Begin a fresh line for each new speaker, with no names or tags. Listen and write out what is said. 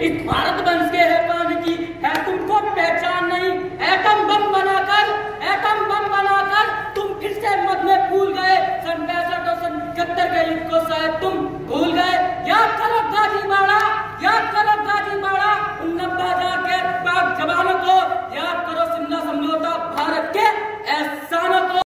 इस भारत वंश के है पान की। है तुमको पहचान नहीं। एटम बम बनाकर, एटम बम बनाकर तुम फिर से मत में भूल गए। सन पैंसठ और सन इकहत्तर के युद्ध को शायद